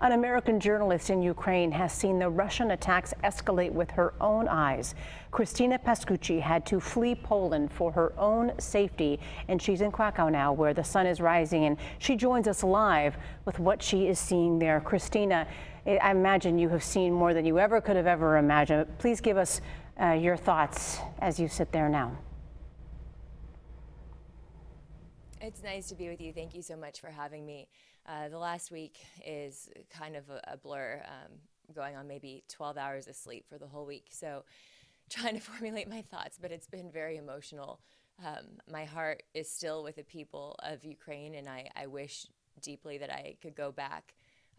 An American journalist in Ukraine has seen the Russian attacks escalate with her own eyes. Christina Pascucci had to flee Poland for her own safety, and she's in Krakow now, where the sun is rising, and she joins us live with what she is seeing there. Christina, I imagine you have seen more than you ever could have ever imagined. Please give us uh, your thoughts as you sit there now. It's nice to be with you. Thank you so much for having me. Uh, the last week is kind of a, a blur, um, going on maybe 12 hours of sleep for the whole week. So, trying to formulate my thoughts, but it's been very emotional. Um, my heart is still with the people of Ukraine, and I, I wish deeply that I could go back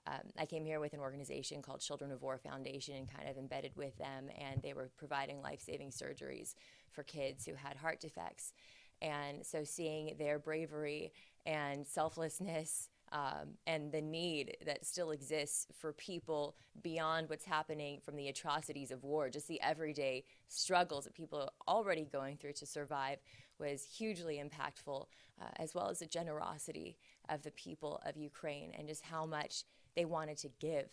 um, I came here with an organization called Children of War Foundation and kind of embedded with them, and they were providing life saving surgeries for kids who had heart defects. And so seeing their bravery and selflessness um, and the need that still exists for people beyond what's happening from the atrocities of war, just the everyday struggles that people are already going through to survive, was hugely impactful, uh, as well as the generosity of the people of Ukraine and just how much they wanted to give,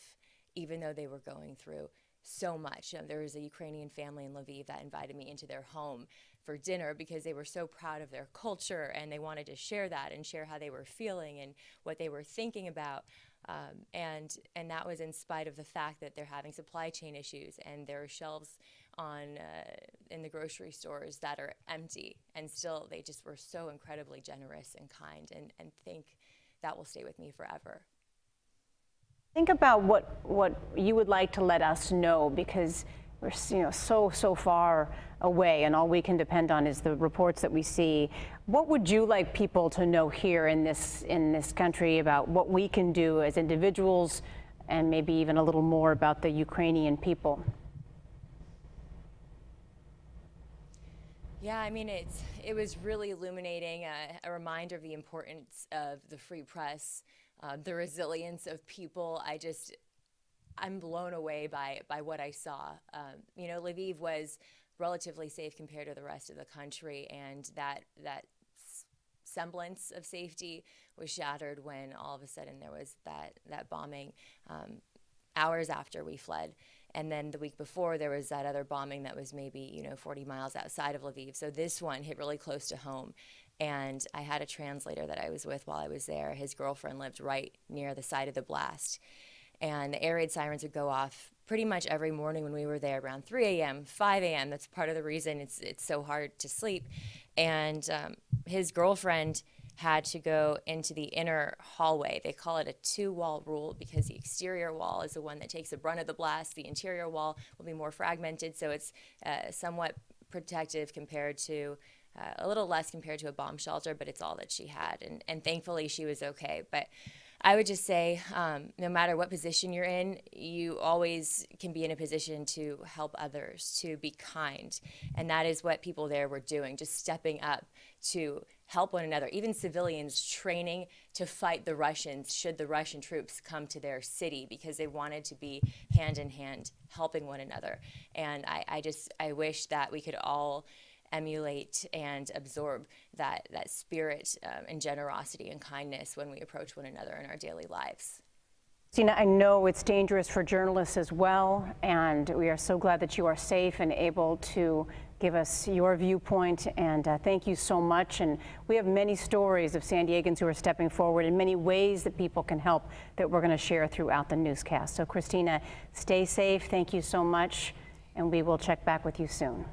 even though they were going through so much. Um, there was a Ukrainian family in Lviv that invited me into their home for dinner because they were so proud of their culture and they wanted to share that and share how they were feeling and what they were thinking about. Um, and and that was in spite of the fact that they're having supply chain issues and there are shelves on uh, in the grocery stores that are empty and still they just were so incredibly generous and kind and and think that will stay with me forever. Think about what, what you would like to let us know because we're you know, so, so far away and all we can depend on is the reports that we see. What would you like people to know here in this, in this country about what we can do as individuals and maybe even a little more about the Ukrainian people? Yeah, I mean, it's, it was really illuminating, uh, a reminder of the importance of the free press uh, the resilience of people. I just, I'm blown away by, by what I saw. Um, you know, Lviv was relatively safe compared to the rest of the country, and that, that semblance of safety was shattered when all of a sudden there was that, that bombing um, hours after we fled. And then the week before, there was that other bombing that was maybe, you know, 40 miles outside of Lviv. So this one hit really close to home. And I had a translator that I was with while I was there. His girlfriend lived right near the site of the blast. And the air raid sirens would go off pretty much every morning when we were there around 3 a.m., 5 a.m. That's part of the reason it's, it's so hard to sleep. And um, his girlfriend had to go into the inner hallway. They call it a two wall rule because the exterior wall is the one that takes the brunt of the blast. The interior wall will be more fragmented, so it's uh, somewhat protective compared to uh, a little less compared to a bomb shelter, but it's all that she had. And, and thankfully, she was okay. But I would just say um, no matter what position you're in, you always can be in a position to help others, to be kind. And that is what people there were doing, just stepping up to help one another, even civilians training to fight the Russians should the Russian troops come to their city because they wanted to be hand in hand helping one another. And I, I just, I wish that we could all emulate and absorb that, that spirit um, and generosity and kindness when we approach one another in our daily lives. Sina, I know it's dangerous for journalists as well, and we are so glad that you are safe and able to give us your viewpoint. And uh, thank you so much. And we have many stories of San Diegans who are stepping forward in many ways that people can help that we're going to share throughout the newscast. So, Christina, stay safe. Thank you so much, and we will check back with you soon.